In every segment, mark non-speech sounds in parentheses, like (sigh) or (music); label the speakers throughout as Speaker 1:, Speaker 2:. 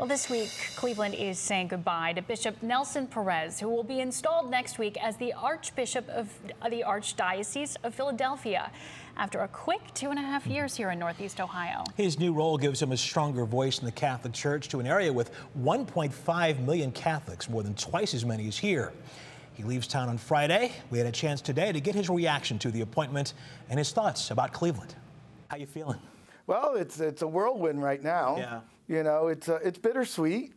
Speaker 1: Well, this week, Cleveland is saying goodbye to Bishop Nelson Perez, who will be installed next week as the Archbishop of uh, the Archdiocese of Philadelphia after a quick two and a half years here in Northeast Ohio.
Speaker 2: His new role gives him a stronger voice in the Catholic Church to an area with 1.5 million Catholics, more than twice as many as here. He leaves town on Friday. We had a chance today to get his reaction to the appointment and his thoughts about Cleveland. How you feeling?
Speaker 3: Well, it's it's a whirlwind right now.
Speaker 2: Yeah.
Speaker 3: You know, it's uh, it's bittersweet.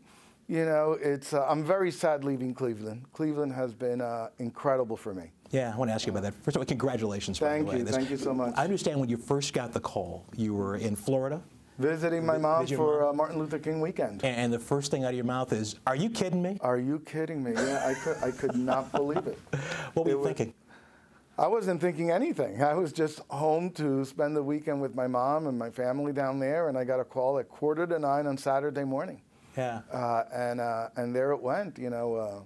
Speaker 3: You know, it's uh, I'm very sad leaving Cleveland. Cleveland has been uh, incredible for me.
Speaker 2: Yeah, I want to ask you about that. First of all, congratulations.
Speaker 3: Thank you, thank you so much.
Speaker 2: I understand when you first got the call, you were in Florida.
Speaker 3: Visiting my mom for
Speaker 2: mom?
Speaker 3: Uh, Martin Luther King weekend.
Speaker 2: And the first thing out of your mouth is, "Are you kidding me?"
Speaker 3: Are you kidding me? Yeah, I could I could not believe it. (laughs)
Speaker 2: What were
Speaker 3: It
Speaker 2: you
Speaker 3: was-
Speaker 2: thinking?
Speaker 3: I wasn't thinking anything. I was just home to spend the weekend with my mom and my family down there, and I got a call at quarter to nine on Saturday morning.
Speaker 2: Yeah.
Speaker 3: Uh, and uh, and there it went. You know, uh,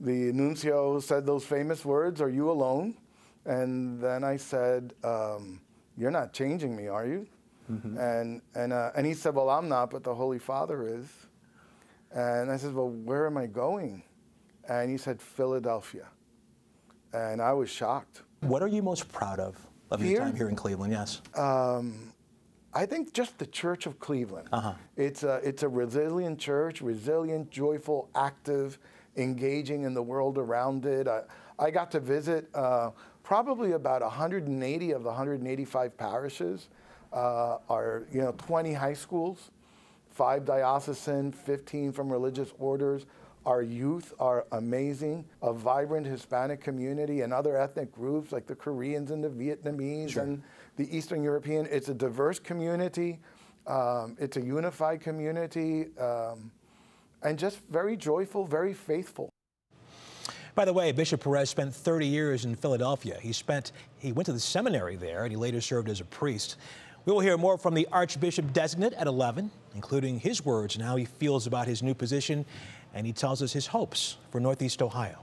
Speaker 3: the nuncio said those famous words, "Are you alone?" And then I said, um, "You're not changing me, are you?" And and uh, and he said, "Well, I'm not, but the Holy Father is." And I said, "Well, where am I going?" And he said, "Philadelphia." And I was shocked.
Speaker 2: What are you most proud of of your time here in Cleveland? Yes.
Speaker 3: I think just the Church of Cleveland.
Speaker 2: Uh-huh.
Speaker 3: It's a it's a resilient church, resilient, joyful, active, engaging in the world around it. I, I got to visit uh, probably about 180 of the 185 parishes. Uh, are you know 20 high schools, five diocesan, 15 from religious orders. Our youth are amazing. A vibrant Hispanic community and other ethnic groups like the Koreans and the Vietnamese and the Eastern European. It's a diverse community. Um, it's a unified community, um, and just very joyful, very faithful.
Speaker 2: By the way, Bishop Perez spent 30 years in Philadelphia. He spent he went to the seminary there, and he later served as a priest. We will hear more from the Archbishop designate at 11, including his words and how he feels about his new position, and he tells us his hopes for Northeast Ohio.